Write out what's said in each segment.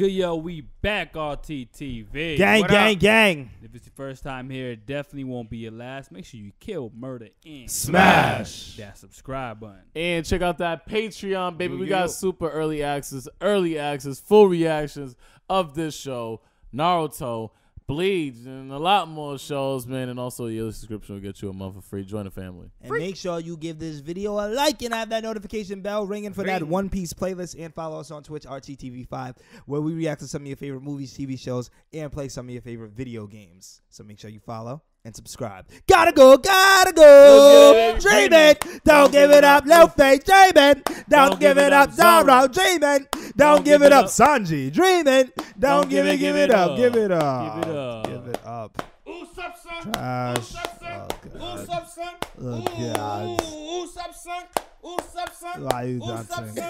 good, yo? We back RTTV. Gang, What gang, up? gang. If it's your first time here, it definitely won't be your last. Make sure you kill, murder, and Smash. that subscribe button. And check out that Patreon, baby. Yo, We yo. got super early access, early access, full reactions of this show, Naruto, Bleach, and a lot more shows, man. And also, your subscription will get you a month for free. Join the family. And make sure you give this video a like and have that notification bell ringing for that One Piece playlist. And follow us on Twitch, RTTV5, where we react to some of your favorite movies, TV shows, and play some of your favorite video games. So make sure you follow and subscribe. Gotta go, gotta go. Let's get it, Dreaming. Don't give it up, Luffy. Dreaming. Don't give it up, Zoro. Dreaming. Don't give it up, Sanji. Dreaming. Don't give it, give it up. Give it up. Give it up. Give it. Who's up, son? Trash. Who's up, son? Oh, God. Who's up, son? Oh, Ooh, God. Who's up, son? Who's up, son? Why are you dancing?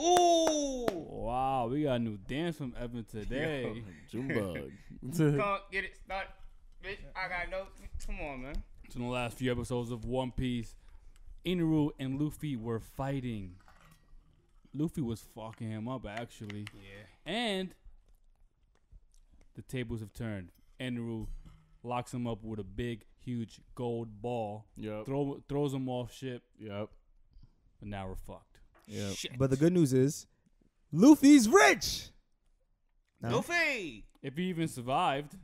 Ooh. Wow, we got a new dance from Evan today. Junebug. Come on, get it started. Bitch, I got no. Come on, man. So in the last few episodes of One Piece, Eneru and Luffy were fighting. Luffy was fucking him up actually. Yeah. And the tables have turned. Eneru locks him up with a big, huge gold ball. yep. Throw, throws him off ship, Yep. but now we're fucked. Yep. Shit. But the good news is, Luffy's rich. No? Luffy. If he even survived,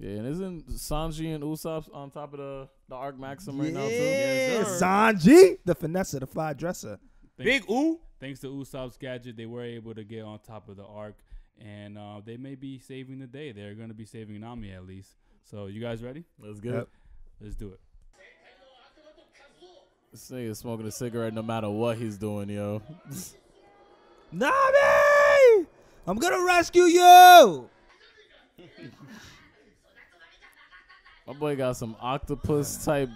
Yeah, and isn't Sanji and Usopp on top of the, the Ark Maxim right now, too? Yeah, sir. Sanji, the finesse, the fly dresser. thanks, Big ooh. thanks to Usopp's gadget, they were able to get on top of the arc, and uh, they may be saving the day. They're going to be saving Nami at least. So, you guys ready? Let's get Yep. it. Let's do it. This nigga smoking a cigarette no matter what he's doing, yo. Nami, I'm gonna rescue you. My boy got some octopus type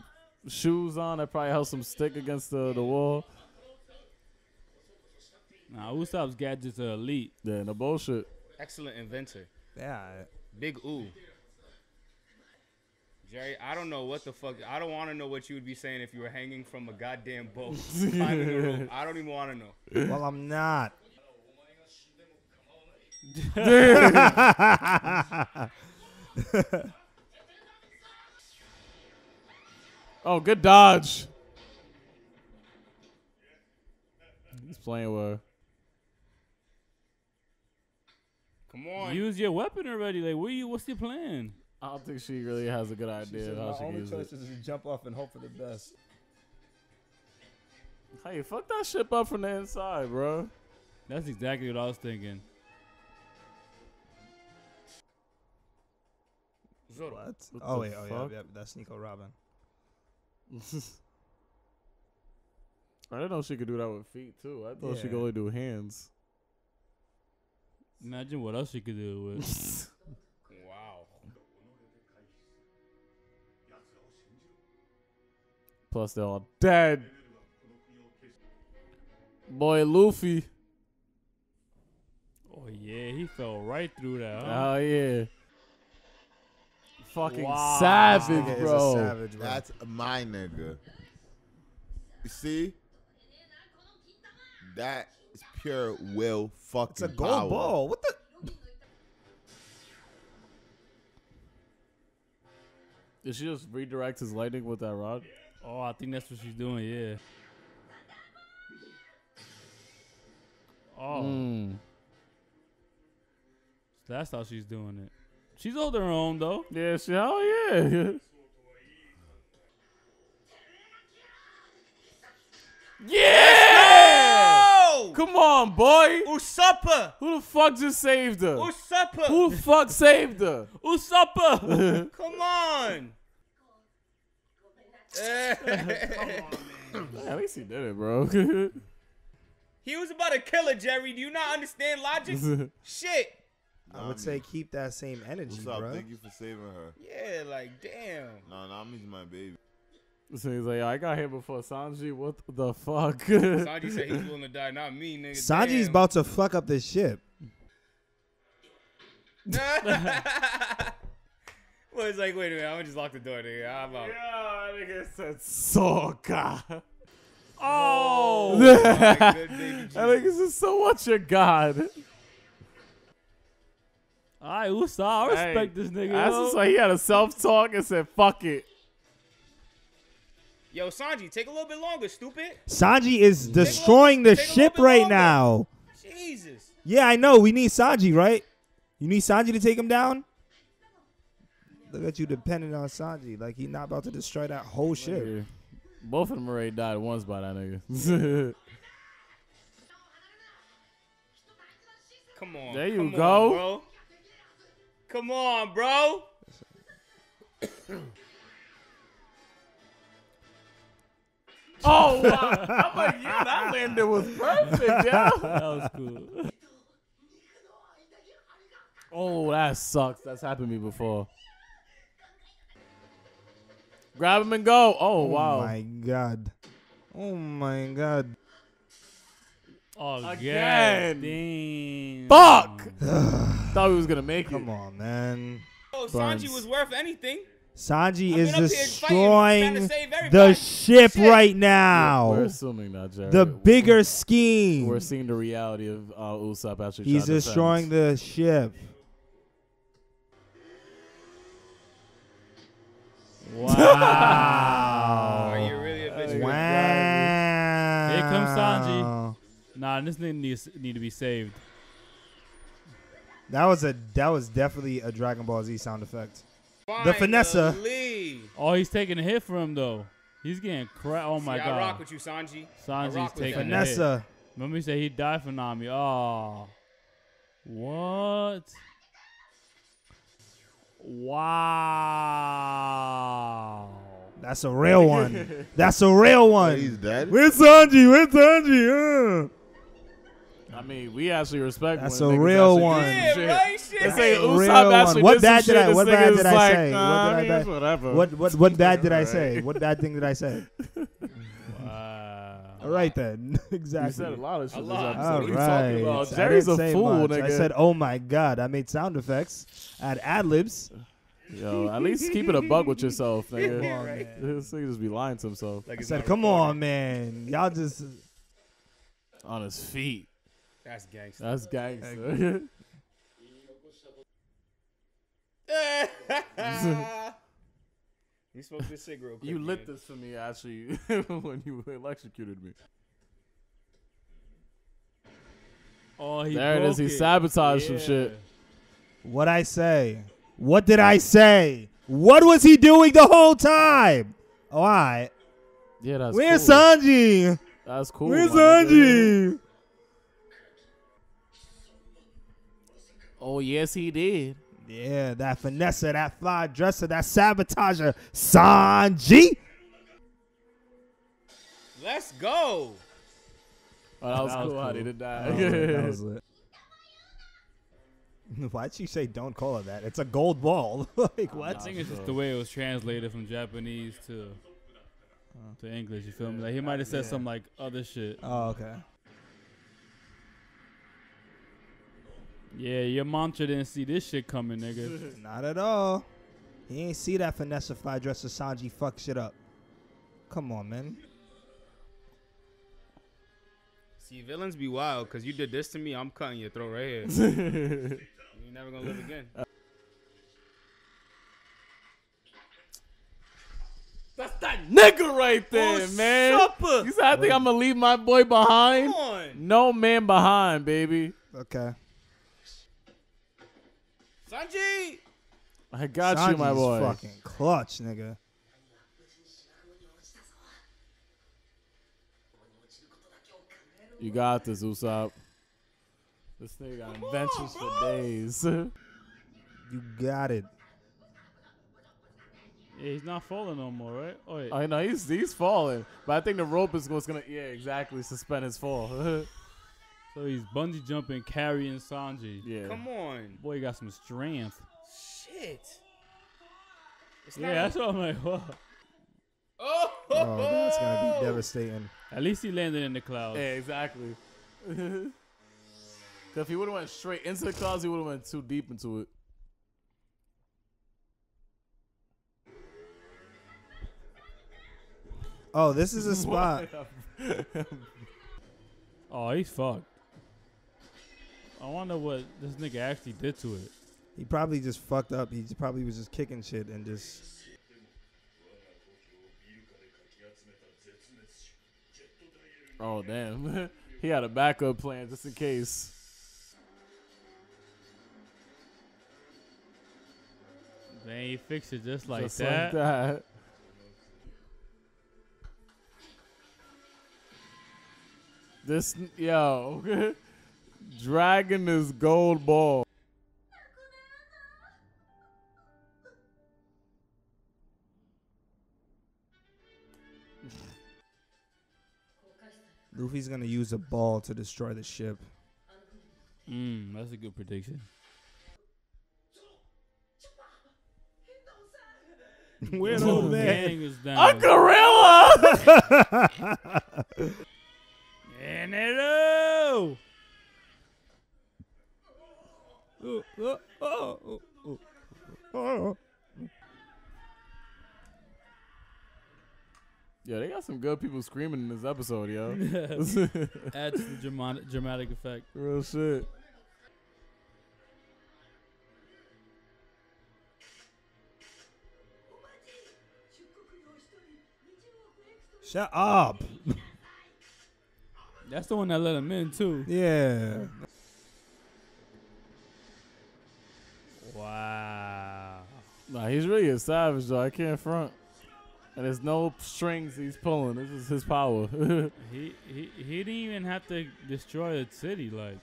shoes on that probably helps him stick against the, the wall. Now, Usopp's gadgets are elite. Yeah, no bullshit. Excellent inventor. Yeah. Big ooh. Jerry, I don't know what the fuck. I don't want to know what you would be saying if you were hanging from a goddamn boat. climbing a rope. I don't even want to know. Well, I'm not. Oh, good dodge. He's playing with. Come on. Use your weapon already. Like, what you? What's your plan? I don't think she really has a good idea of how she can use it. is to jump off and hope for the best. Hey, fuck that shit up from the inside, bro. That's exactly what I was thinking. What? What oh the wait, oh fuck? yeah, yeah, that's Nico Robin. I didn't know she could do that with feet too. I thought she could Yeah. only do hands. Imagine what else you could do with. Wow. Plus, they're all dead. Boy, Luffy. oh yeah, he fell right through that. Huh? Oh yeah. Fucking Wow. savage, Nigga is a bro. savage, bro. That's my nigga. You see? That is pure will fucking it's a gold power. ball. What the? Did she just redirect his lightning with that rod? Oh, I think that's what she's doing. Yeah. Oh, Mm. that's how she's doing it. She's holding her own though. Yeah, she, hell yeah. yeah! Oh! Come on, boy. Usuppa! Who the fuck just saved her? Usuppa! Who the fuck saved her? Usopp. Come on! At least he did it, bro. he was about to kill her, Jerry. Do you not understand logic? Shit. I would um, say keep that same energy, What's up? bro. Thank you for saving her. Yeah, like, damn. No, Nami's my baby. so he's like, I got here before Sanji. What the fuck? Sanji said he's willing to die, not me, nigga. Sanji's Damn. about to fuck up this ship. well, it's like, wait a minute. I'm gonna just lock the door, nigga. I'm out. Yeah, nigga said Soka. Oh, my good baby I think this is so much your god. All right, Usa, I respect Hey, this nigga. That's yo. just why he had a self talk and said, "Fuck it." Yo, Sanji, take a little bit longer, stupid. Sanji is destroying the take a little ship bit right longer. now. Jesus. Yeah, I know. We need Sanji, right? You need Sanji to take him down. Look at you depending on Sanji. Like he not about to destroy that whole ship. Both of them already died once by that nigga. Come on. There you come go. On, bro. Come on, bro. oh, wow. I'm like, yeah, that landing was perfect, yeah. that was cool. Oh, that sucks. That's happened to me before. Grab him and go. Oh, Oh wow. Oh, my god. Oh my god. Oh, Again. Fuck. Thought we was gonna make it. Come on, man. Oh, Burns. Sanji was worth anything. Sanji I've is been up here fighting, destroying trying to save the ship Shit. right now. We're now. assuming that, Jared. The bigger scheme. We're seeing the reality of uh, Usopp actually. He's destroying defend. the ship. Wow. Are you really a bitch? Wow. Here comes Sanji. Nah, this nigga needs need to be saved. That was a that was definitely a Dragon Ball Z sound effect. The Finessa. Oh, he's taking a hit from him though. He's getting crap. Oh my See, I rock with you, Sanji. Sanji's taking that. a hit. Vanessa. Remember he said he died for Nami. Oh. What? Wow. That's a real one. That's a real one. He's dead. Where's Sanji? Where's Sanji? Uh. I mean, we actually respect. That's when a real one. Yeah, shit. right? Shit. They say a Usopp real actually one. What did bad did I- what bad did I say? What did I I bad- whatever. What what what bad did I say? What bad thing did I say? Wow. All right then. You exactly. said a lot of shit A lot. episode. All What are you about? I Jerry's a fool, much. nigga. I said, "Oh my god!" I made sound effects. I had ad libs. Yo, at least keep it a bug with yourself, nigga. Yeah, right. This nigga just be lying to himself Like I said, "Come recording. on, man. Y'all just." on his feet. That's gangster. That's gangster. you smoke this cigarette. you lit this for me actually when you electrocuted me. Oh, he There it is. broke He sabotaged some shit. What I say? What did I say? What was he doing the whole time? Oh, all right. Yeah, that's Where's cool. Sanji? That's cool. Where's my nigga. Sanji? Oh yes, he did. Yeah, that finesse, that fly dresser, that sabotager, Sanji. Let's go. Oh, that was That was cool how they did that. That was lit, that was lit. Why'd she say don't call it that? It's a gold ball. like what? I what? think it's just the way it was translated from Japanese to to English. You feel me? Like he might have said Yeah. some like other shit. Oh, okay. Yeah, your mantra didn't see this shit coming, nigga. Not at all. He ain't see that finesse fly dresser Sanji fuck shit up. Come on, man. See, villains be wild because you did this to me. I'm cutting your throat right here. You're never gonna live again. Uh, That's that nigga right there, oh, man. You said I think I'm gonna leave my boy behind? Come on, No man behind, baby. Okay. Sanji. I got you, my boy. fucking clutch, nigga. You got this, Usopp. This nigga got inventions for days. You got it. Yeah, he's not falling no more, right? Oh, wait. I know he's he's falling, but I think the rope is what's gonna yeah exactly suspend his fall. so he's bungee jumping, carrying Sanji. yeah. Come on. Boy, he got some strength. Shit. It's Yeah, not- that's what I'm like. What? Oh, Oh, that's gonna be devastating. At least he landed in the clouds. Yeah, exactly. 'Cause if he would have went straight into the clouds, he would have went too deep into it. Oh, this is a spot. Oh, he's fucked. I wonder what this nigga actually did to it. He probably just fucked up. He probably was just kicking shit and just. Oh damn, he had a backup plan just in case. Man, he fixed it just like just that. like that. This yo, dragging this gold ball. Luffy's gonna use a ball to destroy the ship. Mm, that's a good prediction. Weird Whole old man. gang is A down. gorilla. Eneru! Oh, oh, oh, oh, oh. Yeah, they got some good people screaming in this episode, yo. Adds to the dramatic, dramatic effect. Real shit. Shut up. That's the one that let him in too. Yeah. He's really a savage though. I can't front. And there's no strings he's pulling. This is his power. He he he didn't even have to destroy the city. Like,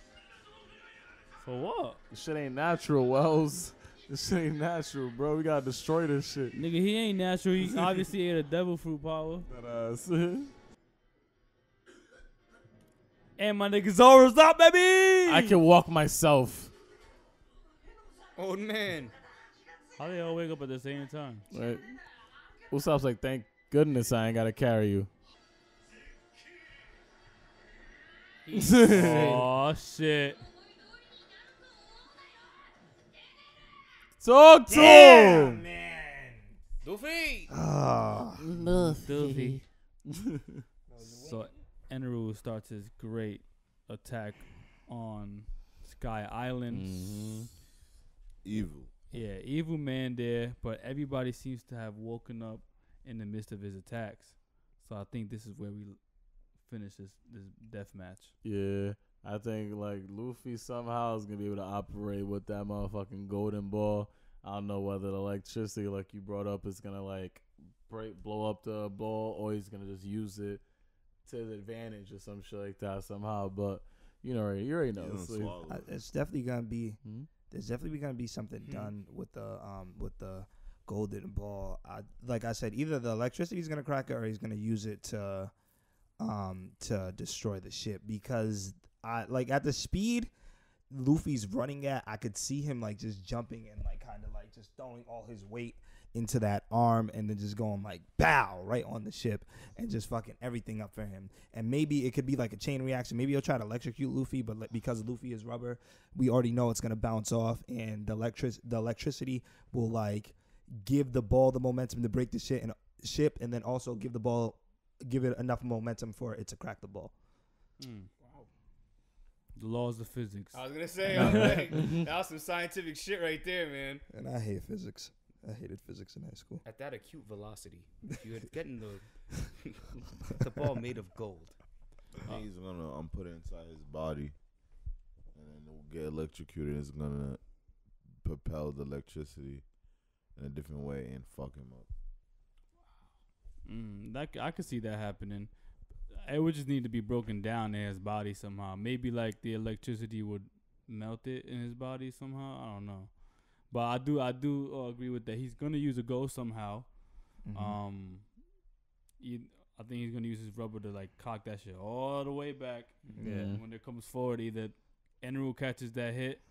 for what? this shit ain't natural, Wells. This shit ain't natural, bro. We gotta destroy this shit. Nigga, he ain't natural. He obviously ate a devil fruit power. That ass. And my nigga Zoro's up, baby. I can walk myself. Old man. How they all wake up at the same time? Right. Usopp's like, thank goodness I ain't gotta carry you. oh shit. Talk to him. Luffy. Ah. Filthy. so Eneru starts his great attack on Sky Island. Mm-hmm. Evil. Yeah, evil man there, but everybody seems to have woken up in the midst of his attacks. So I think this is where we finish this this death match. Yeah. I think like Luffy somehow is gonna be able to operate with that motherfucking golden ball. I don't know whether the electricity, like you brought up, is gonna like break, blow up the ball, or he's gonna just use it to his advantage or some shit like that somehow. But you know, you already know. You don't So- swallow Uh. It's definitely gonna be. Hmm? There's definitely gonna be something Hmm. done with the um with the golden ball. I, like I said, either the electricity is gonna crack it or he's gonna use it to um to destroy the ship because I like at the speed Luffy's running at, I could see him like just jumping and like kind of like just throwing all his weight into that arm and then just going like bow right on the ship and just fucking everything up for him. And maybe it could be like a chain reaction. Maybe he'll try to electrocute Luffy, but like, because Luffy is rubber, we already know it's gonna bounce off, and the electric the electricity will like give the ball the momentum to break the shit and ship, and then also give the ball give it enough momentum for it to crack the ball. Mm. The laws of physics. I was gonna say, I was like, that was some scientific shit right there, man. And I hate physics. I hated physics in high school. At that acute velocity, you're getting the the ball made of gold. He's gonna um put it inside his body, and then it will get electrocuted. It's gonna propel the electricity in a different way and fuck him up. Mm, that c- I could see that happening. It would just need to be broken down in his body somehow. Maybe like the electricity would melt it in his body somehow. I don't know, but I do I do uh, agree with that. He's gonna use a ghost somehow. Mhm. Um, you, I think he's gonna use his rubber to like cock that shit all the way back. Yeah. When it comes forward, either Eneru catches that hit,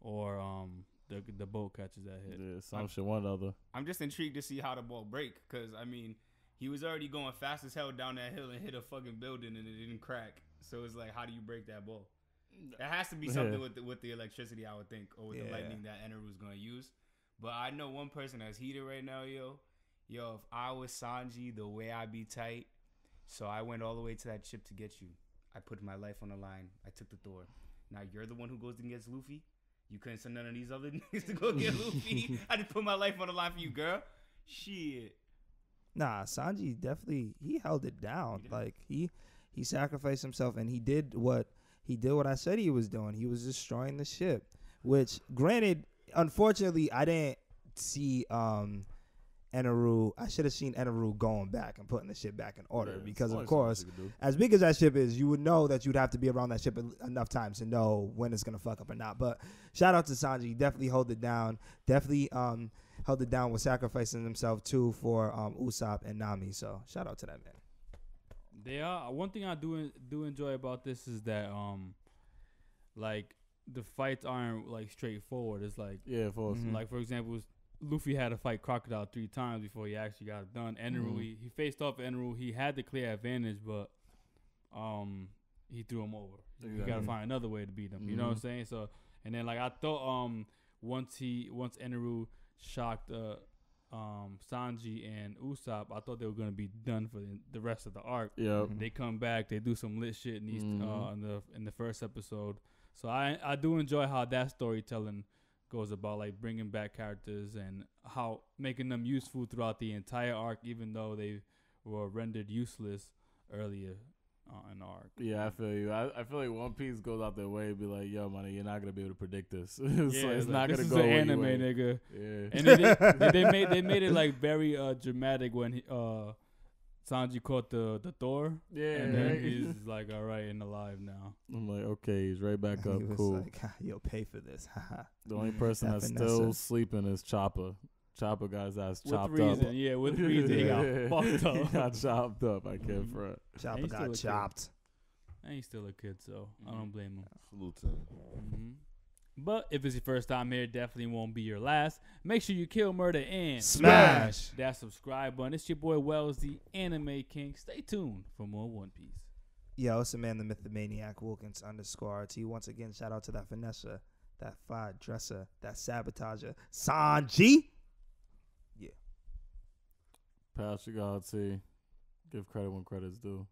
or um the the boat catches that hit. Yeah, some shit, one other. I'm just intrigued to see how the ball break, cause I mean, he was already going fast as hell down that hill and hit a fucking building and it didn't crack. So it's like, how do you break that ball? There has to be something Yeah. with the, with the electricity, I would think, or with the lightning that Eneru's gonna use. But I know one person that's heated right now, yo. Yo, if I was Sanji, the way I'd be tight, So I went all the way to that ship to get you. I put my life on the line. I took the Thor. Now you're the one who goes and gets Luffy. You couldn't send none of these other niggas to go get Luffy. I just put my life on the line for you, girl. Shit. Nah, Sanji definitely he held it down. He like he he sacrificed himself and he did what he did what I said he was doing. He was destroying the ship. Which granted, unfortunately, I didn't see um Eneru. I should have seen Eneru going back and putting the ship back in order Yeah, because of course you can do. as big as that ship is, you would know that you'd have to be around that ship enough times to know when it's gonna fuck up or not. But shout out to Sanji, definitely hold it down. Definitely um held it down with sacrificing himself too for um Usopp and Nami. So shout out to that man. They are one thing I do do enjoy about this is that um, like the fights aren't like straightforward. It's like Yeah, for Mhm. like for example, Luffy had to fight Crocodile three times before he actually got it done. Eneru, Mhm. he, he faced off Eneru. He had the clear advantage, but um, he threw him over. You got to find another way to beat him. You know what I'm Mhm. saying? So and then like I thought um once he once Eneru shocked uh um Sanji and Usopp, I thought they were gonna be done for the, the rest of the arc. Yep. They come back, they do some lit shit in these uh Mhm. in the in the first episode. So I I do enjoy how that storytelling goes about like bringing back characters and how making them useful throughout the entire arc, even though they were rendered useless earlier uh, in arc. Yeah, I feel you. I, I feel like One Piece goes out their way and be like, yo, money, you're not gonna be able to predict this. so it's like, not this gonna go an where you anime, went. nigga. Yeah. And they, they, they made they made it like very uh dramatic when he, uh Sanji caught the the Thor, yeah. and then right? he's like, all right, and alive now. I'm like, okay, he's right back up. he was Cool. like, "You'll pay for this." the only person that's still sleeping is Chopper. Chopper got his ass With chopped reason, up. yeah, with reason, he got Yeah. fucked he got chopped up. I can't Mhm. front. Chopper he's still got kid. chopped. And he's still a kid, so I Mm-hmm. don't blame him. Salute to him. hmm But if it's your first time here, definitely won't be your last. Make sure you kill, murder, and Smash. that subscribe button. It's your boy Wells, the Anime King. Stay tuned for more One Piece. Yo, it's the man, the myth, the maniac, Wilkins underscore RT. Once again, shout out to that Vanessa, that fire dresser, that sabotager, Sanji. Patrick T. Give credit when credit's due.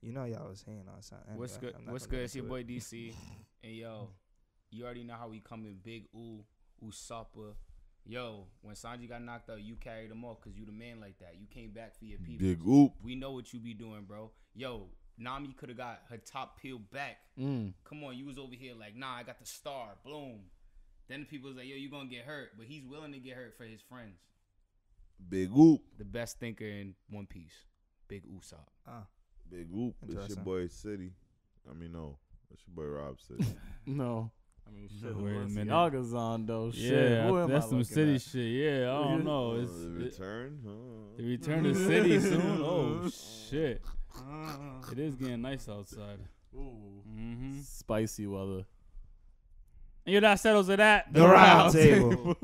You know y'all was hating on something. What's Anyway, good? What's good? It's your into boy. DC. and yo, you already know how we come in big ooh, Usopp. Yo, when Sanji got knocked out, you carried him off because you the man like that. You came back for your people. Big oop. We know what you be doing, bro. Yo, Nami could have got her top peeled back. Mm. Come on, you was over here like, nah, I got the star. Boom. Then the people was like, yo, you gonna get hurt, but he's willing to get hurt for his friends. Big oop. The best thinker in One Piece, Big Usopp. Ah, Big oop. It's your boy City. I mean, no. It's your boy Rob City. No. I mean, shit. Wait a Wait minute. Yaga's on though. shit. Yeah, Who am that's I some city at? shit. Yeah, I don't know. Uh, It's the return? Huh? the return to city soon. Oh shit! It is getting nice outside. Ooh. Mm-hmm. Spicy weather. And you're not settles of that. The round table.